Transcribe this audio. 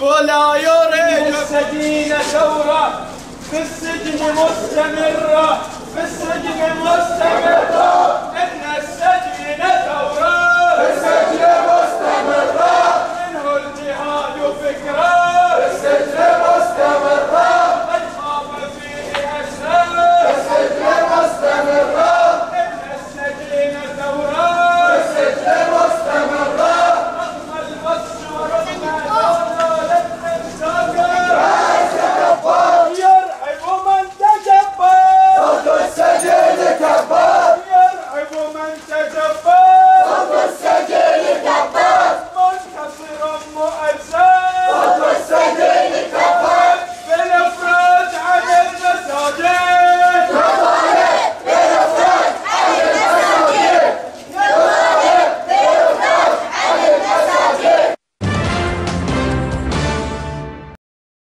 ولا يريد السجين ثورة في السجن مستمرة.